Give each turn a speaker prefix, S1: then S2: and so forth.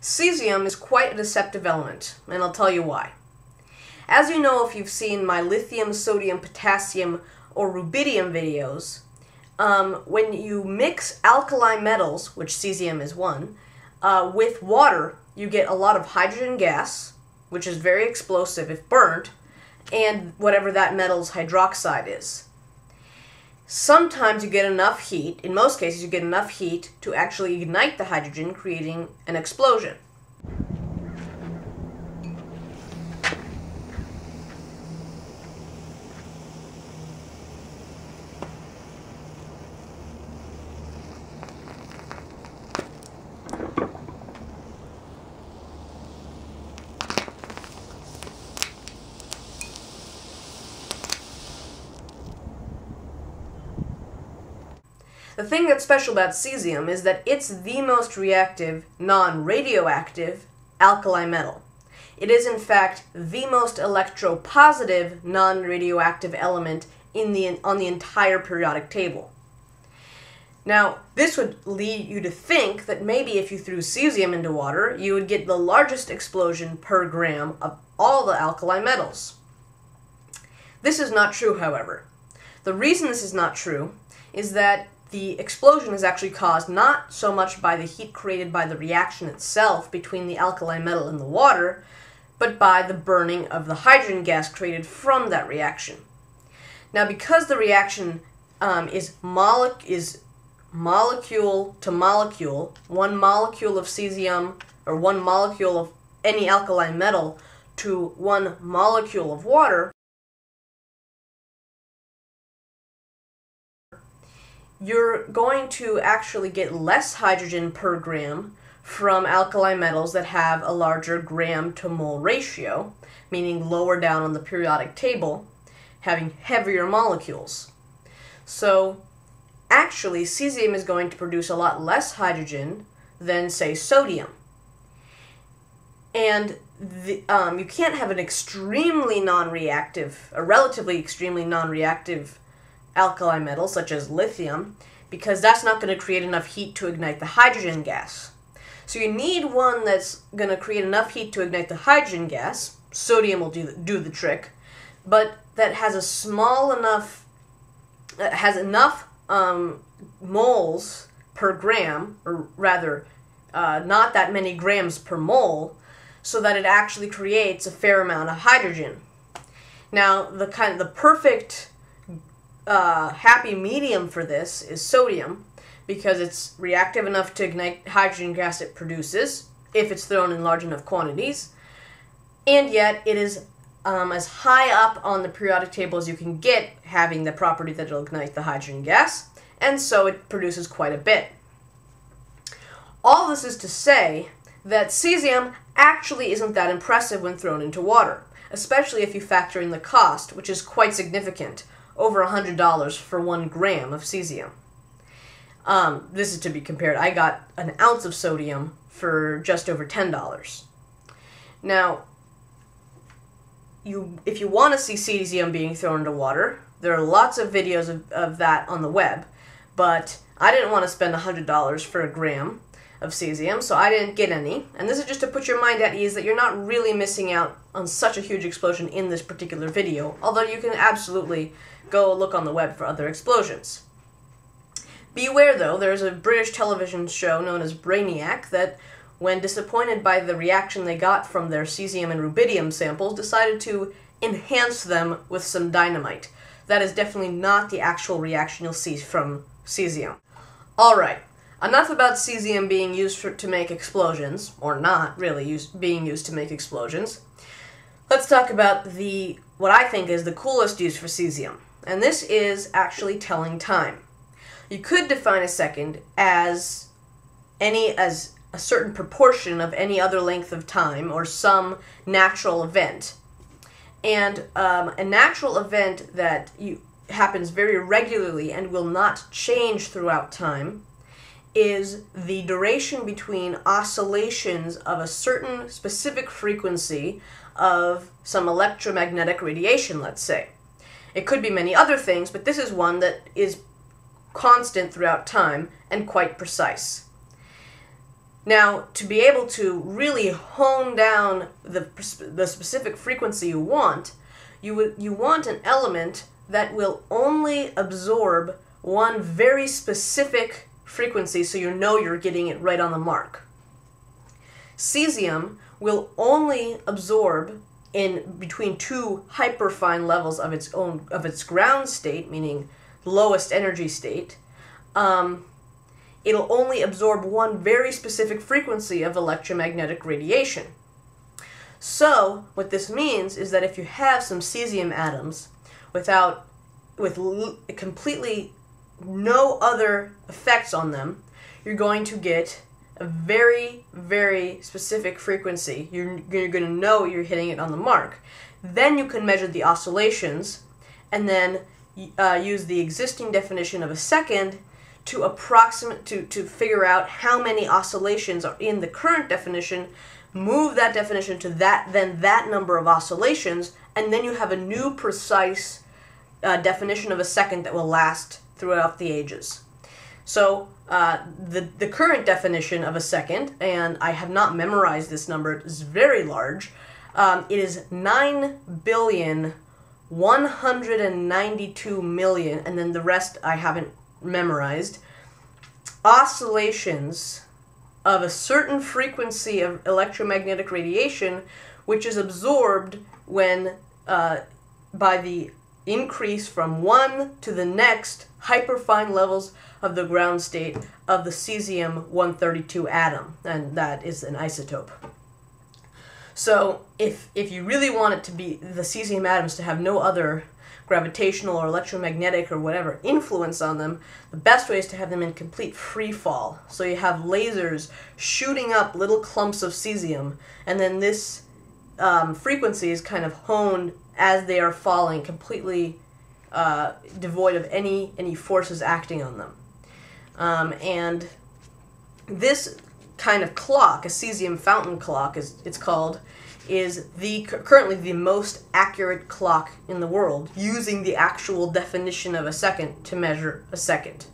S1: Cesium is quite a deceptive element, and I'll tell you why. As you know if you've seen my lithium, sodium, potassium, or rubidium videos, um, when you mix alkali metals, which cesium is one, uh, with water, you get a lot of hydrogen gas, which is very explosive if burnt, and whatever that metal's hydroxide is. Sometimes you get enough heat, in most cases, you get enough heat to actually ignite the hydrogen, creating an explosion. The thing that's special about cesium is that it's the most reactive, non radioactive alkali metal. It is, in fact, the most electropositive non radioactive element in the, on the entire periodic table. Now, this would lead you to think that maybe if you threw cesium into water, you would get the largest explosion per gram of all the alkali metals. This is not true, however. The reason this is not true is that the explosion is actually caused not so much by the heat created by the reaction itself between the alkali metal and the water, but by the burning of the hydrogen gas created from that reaction. Now, because the reaction um, is, mole- is molecule to molecule, one molecule of cesium or one molecule of any alkali metal to one molecule of water, you're going to actually get less hydrogen per gram from alkali metals that have a larger gram to mole ratio, meaning lower down on the periodic table, having heavier molecules. So, actually, cesium is going to produce a lot less hydrogen than, say, sodium. And the, um, you can't have an extremely non reactive, a relatively extremely non reactive alkali metals, such as lithium, because that's not going to create enough heat to ignite the hydrogen gas. So you need one that's going to create enough heat to ignite the hydrogen gas. Sodium will do the, do the trick, but that has a small enough, uh, has enough um, moles per gram, or rather, uh, not that many grams per mole, so that it actually creates a fair amount of hydrogen. Now, the kind of the perfect uh, happy medium for this is sodium because it's reactive enough to ignite hydrogen gas it produces if it's thrown in large enough quantities, and yet it is um, as high up on the periodic table as you can get, having the property that it'll ignite the hydrogen gas, and so it produces quite a bit. All this is to say that cesium actually isn't that impressive when thrown into water, especially if you factor in the cost, which is quite significant over $100 for one gram of cesium. Um, this is to be compared. I got an ounce of sodium for just over $10. Now, you if you want to see cesium being thrown into water, there are lots of videos of, of that on the web, but I didn't want to spend $100 for a gram of cesium, so I didn't get any. And this is just to put your mind at ease that you're not really missing out on such a huge explosion in this particular video, although you can absolutely go look on the web for other explosions. Beware, though, there's a British television show known as Brainiac that, when disappointed by the reaction they got from their cesium and rubidium samples, decided to enhance them with some dynamite. That is definitely not the actual reaction you'll see from cesium. Alright, enough about cesium being used for, to make explosions, or not really being used to make explosions. Let's talk about the what I think is the coolest use for cesium and this is actually telling time. You could define a second as any as a certain proportion of any other length of time or some natural event. And um, a natural event that you, happens very regularly and will not change throughout time is the duration between oscillations of a certain specific frequency of some electromagnetic radiation, let's say. It could be many other things, but this is one that is constant throughout time and quite precise. Now, to be able to really hone down the, the specific frequency you want, you, would, you want an element that will only absorb one very specific frequency so you know you're getting it right on the mark. Cesium will only absorb in between two hyperfine levels of its own of its ground state, meaning lowest energy state. Um, it'll only absorb one very specific frequency of electromagnetic radiation. So, what this means is that if you have some cesium atoms without with completely no other effects on them, you're going to get a very, very specific frequency. You're, you're going to know you're hitting it on the mark. Then you can measure the oscillations and then uh, use the existing definition of a second to approximate to, to figure out how many oscillations are in the current definition move that definition to that then that number of oscillations and then you have a new precise uh, definition of a second that will last throughout the ages so uh, the the current definition of a second, and I have not memorized this number. It is very large. Um, it is nine billion one hundred and ninety-two million, and then the rest I haven't memorized. Oscillations of a certain frequency of electromagnetic radiation, which is absorbed when uh, by the increase from one to the next hyperfine levels of the ground state of the cesium 132 atom, and that is an isotope. So, if, if you really want it to be the cesium atoms to have no other gravitational or electromagnetic or whatever influence on them, the best way is to have them in complete free fall. So you have lasers shooting up little clumps of cesium, and then this um, frequency is kind of honed as they are falling, completely uh, devoid of any any forces acting on them. Um, and this kind of clock, a cesium fountain clock, is it's called, is the currently the most accurate clock in the world, using the actual definition of a second to measure a second.